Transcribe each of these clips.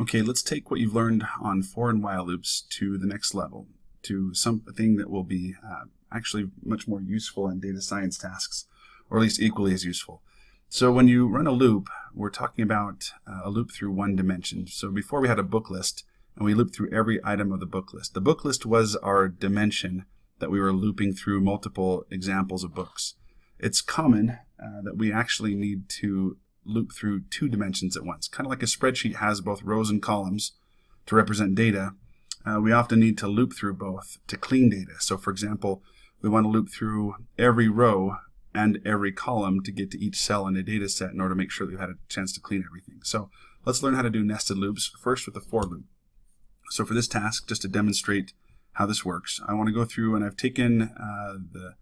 Okay, let's take what you've learned on for and while loops to the next level, to something that will be uh, actually much more useful in data science tasks, or at least equally as useful. So when you run a loop, we're talking about uh, a loop through one dimension. So before we had a book list, and we looped through every item of the book list. The book list was our dimension that we were looping through multiple examples of books. It's common uh, that we actually need to loop through two dimensions at once. Kind of like a spreadsheet has both rows and columns to represent data, uh, we often need to loop through both to clean data. So for example, we want to loop through every row and every column to get to each cell in a data set in order to make sure that we've had a chance to clean everything. So let's learn how to do nested loops, first with the for loop. So for this task, just to demonstrate how this works, I want to go through and I've taken uh, the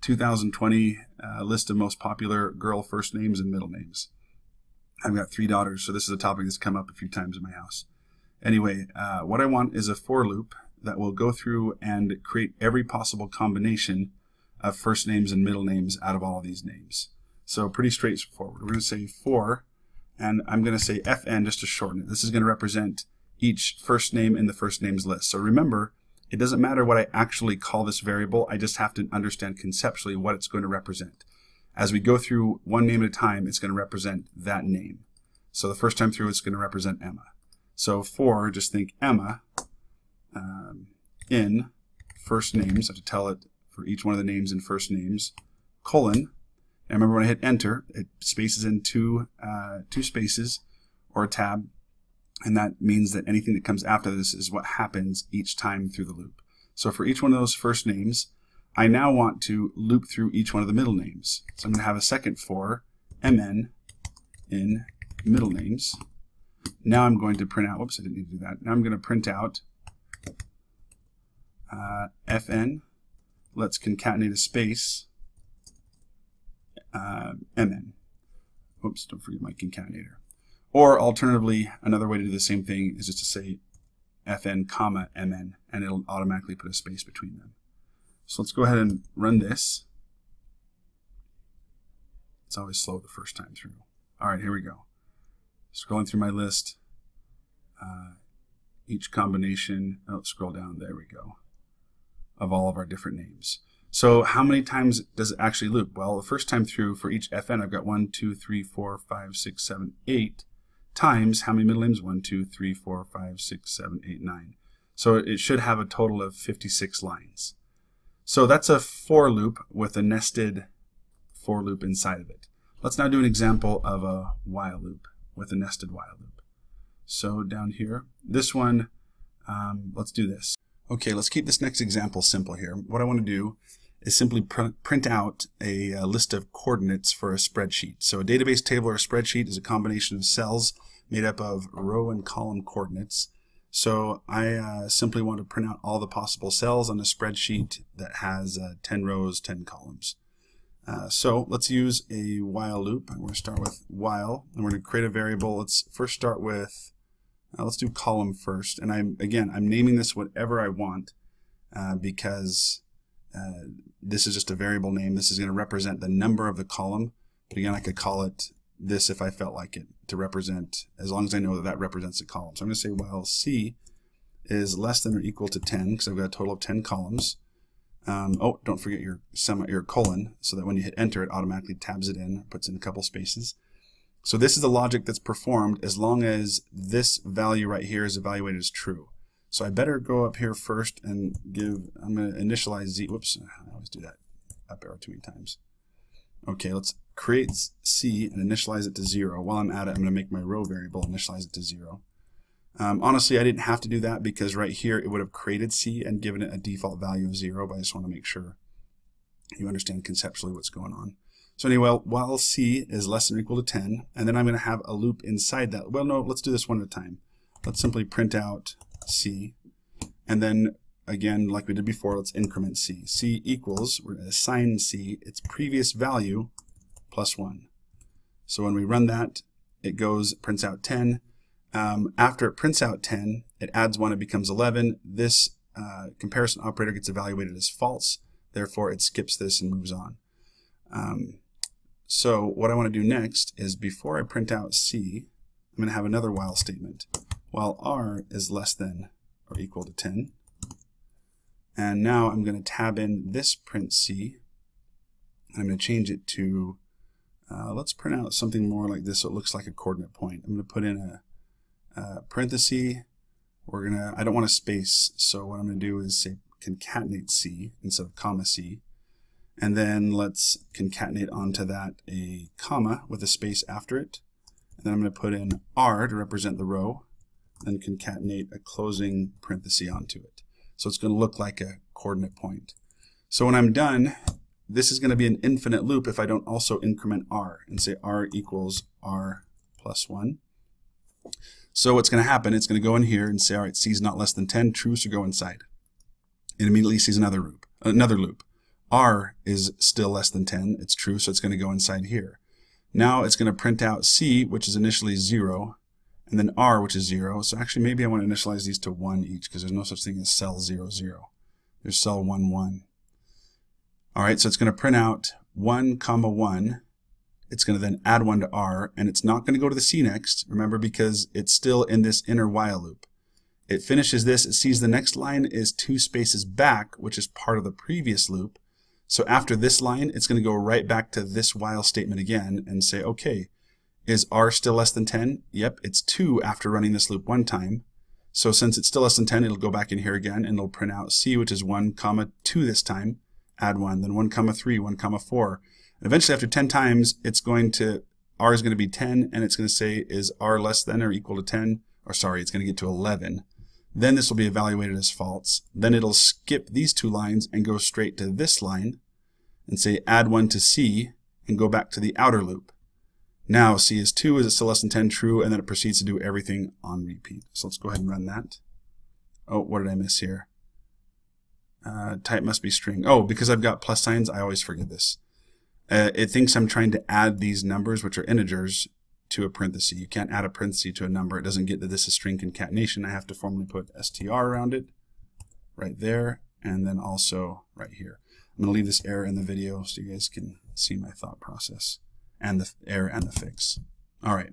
2020 uh, list of most popular girl first names and middle names. I've got three daughters, so this is a topic that's come up a few times in my house. Anyway, uh, what I want is a for loop that will go through and create every possible combination of first names and middle names out of all of these names. So pretty straightforward. We're going to say for, and I'm going to say fn just to shorten it. This is going to represent each first name in the first names list. So remember, it doesn't matter what I actually call this variable, I just have to understand conceptually what it's going to represent. As we go through one name at a time, it's going to represent that name. So the first time through, it's going to represent Emma. So for, just think Emma um, in first names. I have to tell it for each one of the names in first names, colon. And remember when I hit enter, it spaces in two, uh, two spaces or a tab. And that means that anything that comes after this is what happens each time through the loop. So for each one of those first names, I now want to loop through each one of the middle names. So I'm going to have a second for mn in middle names. Now I'm going to print out, whoops, I didn't need to do that. Now I'm going to print out uh, fn. Let's concatenate a space uh, mn. Oops, don't forget my concatenator. Or alternatively, another way to do the same thing is just to say fn comma mn, and it'll automatically put a space between them. So let's go ahead and run this. It's always slow the first time through. All right, here we go. Scrolling through my list, uh, each combination, oh, scroll down, there we go, of all of our different names. So how many times does it actually loop? Well, the first time through for each fn, I've got 1, 2, 3, 4, 5, 6, 7, 8 times how many middle names? 1, 2, 3, 4, 5, 6, 7, 8, 9. So it should have a total of 56 lines. So that's a for loop with a nested for loop inside of it. Let's now do an example of a while loop with a nested while loop. So down here, this one, um, let's do this. Okay, let's keep this next example simple here. What I want to do is simply pr print out a, a, list of coordinates for a spreadsheet. So a database table or a spreadsheet is a combination of cells made up of row and column coordinates. So I uh, simply want to print out all the possible cells on a spreadsheet that has uh, 10 rows, 10 columns. Uh, so let's use a while loop. I'm going to start with while, and we're going to create a variable. Let's first start with, uh, let's do column first. And I'm again, I'm naming this whatever I want uh, because uh, this is just a variable name. This is going to represent the number of the column. But again, I could call it this if I felt like it to represent, as long as I know that that represents a column. So I'm going to say while C is less than or equal to 10, because I've got a total of 10 columns. Um, oh, don't forget your semi your colon, so that when you hit enter, it automatically tabs it in, puts in a couple spaces. So this is the logic that's performed as long as this value right here is evaluated as true. So I better go up here first and give, I'm going to initialize z, whoops, I always do that up arrow too many times. Okay, let's create C and initialize it to zero. While I'm at it, I'm going to make my row variable initialize it to zero. Um, honestly, I didn't have to do that because right here it would have created C and given it a default value of zero, but I just want to make sure you understand conceptually what's going on. So anyway, while C is less than or equal to 10, and then I'm going to have a loop inside that. Well, no, let's do this one at a time. Let's simply print out C, and then again, like we did before, let's increment C. C equals, we're going to assign C its previous value plus 1. So when we run that, it goes, prints out 10. Um, after it prints out 10, it adds 1, it becomes 11. This uh, comparison operator gets evaluated as false. Therefore, it skips this and moves on. Um, so what I want to do next is before I print out C, I'm going to have another while statement. while r is less than or equal to 10. And now I'm going to tab in this print c. And I'm going to change it to, uh, let's print out something more like this so it looks like a coordinate point. I'm going to put in a, a parenthesis. We're going to, I don't want a space, so what I'm going to do is say concatenate c instead of comma c. And then let's concatenate onto that a comma with a space after it. And then I'm going to put in r to represent the row, then concatenate a closing parenthesis onto it. So it's going to look like a coordinate point. So when I'm done, this is going to be an infinite loop if I don't also increment r and say r equals r plus 1. So what's going to happen, it's going to go in here and say, all right, c is not less than 10, true, so go inside. It immediately sees another loop. Another loop. r is still less than 10, it's true, so it's going to go inside here. Now it's going to print out c, which is initially 0, and then r, which is 0. So actually, maybe I want to initialize these to 1 each, because there's no such thing as cell 0, 0. There's cell 1, 1. All right, so it's going to print out 1, comma 1. It's going to then add 1 to r, and it's not going to go to the c next, remember, because it's still in this inner while loop. It finishes this, it sees the next line is two spaces back, which is part of the previous loop. So after this line, it's going to go right back to this while statement again and say, okay, is r still less than 10? Yep, it's 2 after running this loop one time. So since it's still less than 10, it'll go back in here again and it'll print out c, which is 1 comma 2 this time, add 1, then 1 comma 3, 1 comma 4. And eventually after 10 times, it's going to, r is going to be 10 and it's going to say is r less than or equal to 10, or sorry, it's going to get to 11. Then this will be evaluated as false. Then it'll skip these two lines and go straight to this line and say add 1 to c and go back to the outer loop. Now C is 2, is it still less than 10? True, and then it proceeds to do everything on repeat. So let's go ahead and run that. Oh, what did I miss here? Uh, type must be string. Oh, because I've got plus signs, I always forget this. Uh, it thinks I'm trying to add these numbers, which are integers, to a parenthesis. You can't add a parenthesis to a number. It doesn't get that this is string concatenation. I have to formally put str around it, right there, and then also right here. I'm going to leave this error in the video so you guys can see my thought process and the error and the fix. All right,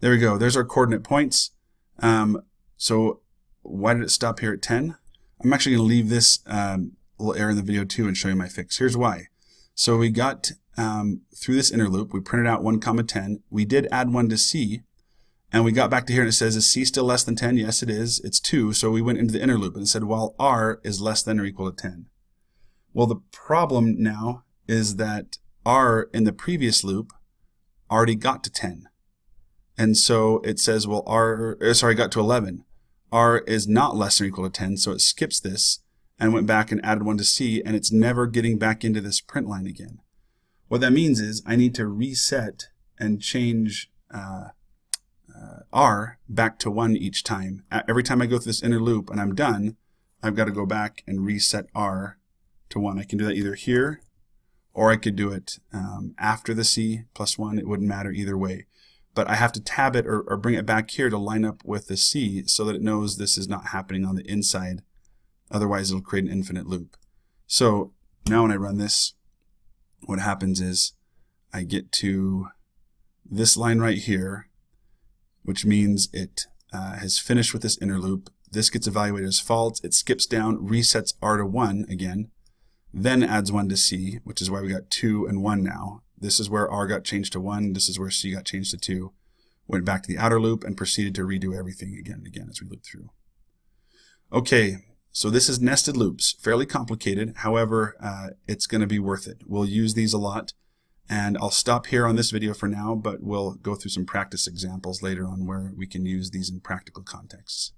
there we go. There's our coordinate points. Um, so why did it stop here at 10? I'm actually going to leave this um, little error in the video too and show you my fix. Here's why. So we got um, through this inner loop, we printed out 1 comma 10. We did add 1 to C, and we got back to here and it says, is C still less than 10? Yes, it is. It's 2. So we went into the inner loop and said, while R is less than or equal to 10. Well, the problem now is that R in the previous loop already got to 10. And so it says, well, R, uh, sorry, got to 11. R is not less than or equal to 10, so it skips this and went back and added one to C, and it's never getting back into this print line again. What that means is I need to reset and change uh, uh, R back to 1 each time. Every time I go through this inner loop and I'm done, I've got to go back and reset R to 1. I can do that either here or I could do it um, after the C plus 1. It wouldn't matter either way. But I have to tab it or, or bring it back here to line up with the C so that it knows this is not happening on the inside. Otherwise, it'll create an infinite loop. So now when I run this, what happens is I get to this line right here, which means it uh, has finished with this inner loop. This gets evaluated as false. It skips down, resets R to 1 again, then adds 1 to C, which is why we got 2 and 1 now. This is where R got changed to 1. This is where C got changed to 2. Went back to the outer loop and proceeded to redo everything again and again as we loop through. Okay, so this is nested loops. Fairly complicated. However, uh, it's going to be worth it. We'll use these a lot. And I'll stop here on this video for now, but we'll go through some practice examples later on where we can use these in practical contexts.